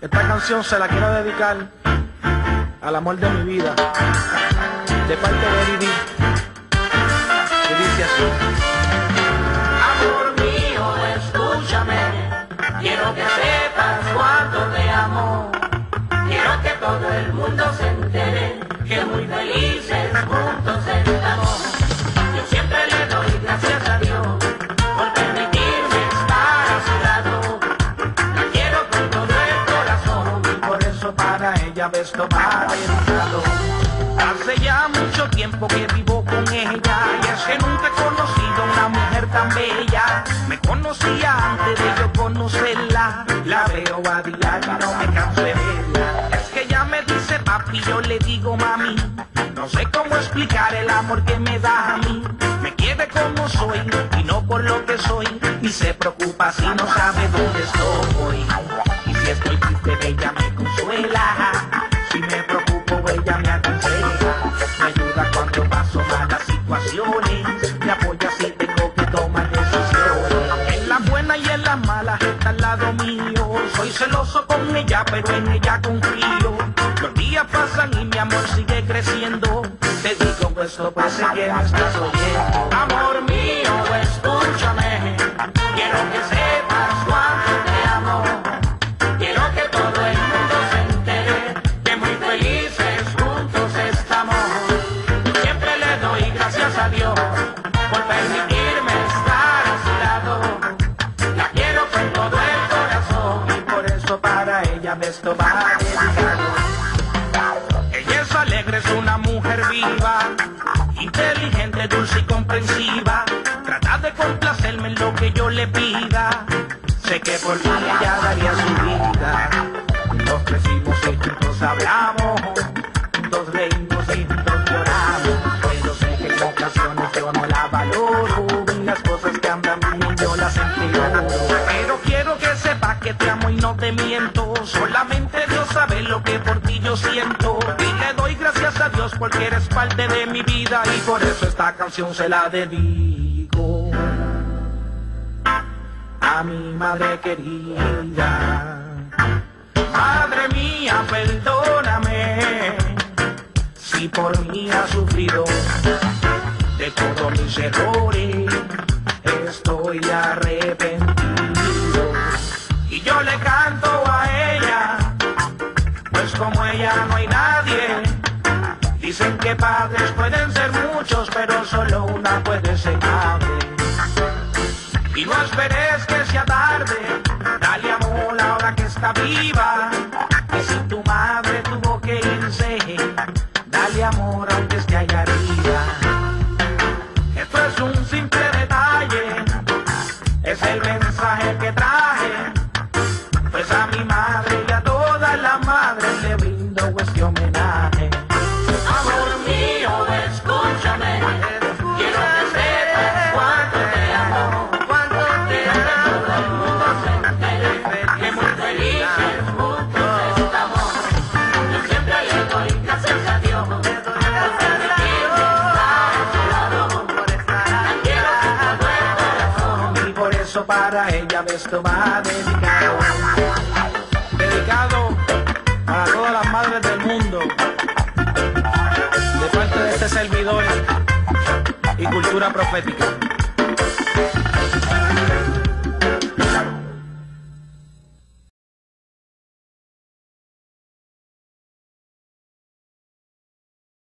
Esta canción se la quiero dedicar al amor de mi vida, de parte de Didi, que dice así. Amor mío, escúchame, quiero que sepas cuánto te amo. Quiero que todo el mundo se entere que muy felices juntos ella besto va dedicado. Hace ya mucho tiempo que vivo con ella y es que nunca he conocido una mujer tan bella. Me conocía antes de yo conocerla, la veo a diario y no me canso de verla. Es que ella me dice papi, yo le digo mami. No sé cómo explicar el amor que me da a mí. Me quiere como soy y no por lo que soy. Ni se preocupa si no sabe dónde estoy. Y si estoy triste, ella me consuela. Mío. Soy celoso con ella, pero en ella confío. Los días pasan y mi amor sigue creciendo. Te digo esto, pues sé que me estás oyendo. Amor mío, escúchame. Quiero que sepas cuánto te amo. Quiero que todo el mundo se entere que muy felices juntos estamos. Siempre le doy gracias a Dios ella va dedicado. Ella es alegre, es una mujer viva, inteligente, dulce y comprensiva. Trata de complacerme en lo que yo le pida. Sé que por mí ella daría su vida. Nos crecimos y hablamos, juntos reímos y juntos lloramos. Pero sé que en ocasiones yo no la valoro. Las cosas que andan bien yo las empeoro. Pero quiero que sepas que te amo y no te miento. Solamente Dios sabe lo que por ti yo siento. Y le doy gracias a Dios porque eres parte de mi vida. Y por eso esta canción se la dedico a mi madre querida. Madre mía, perdóname si por mí has sufrido de todos mis errores. Estoy arrepentido como ella no hay nadie. Dicen que padres pueden ser muchos, pero solo una puede ser madre. Y no esperes que sea tarde, dale amor ahora que está viva. Y si tu madre tuvo que irse, dale amor aunque esté allá arriba. Esto es un simple detalle, es el mensaje que traje. Para ella esto va dedicado. Dedicado a todas las madres del mundo. De parte de este servidor y cultura profética.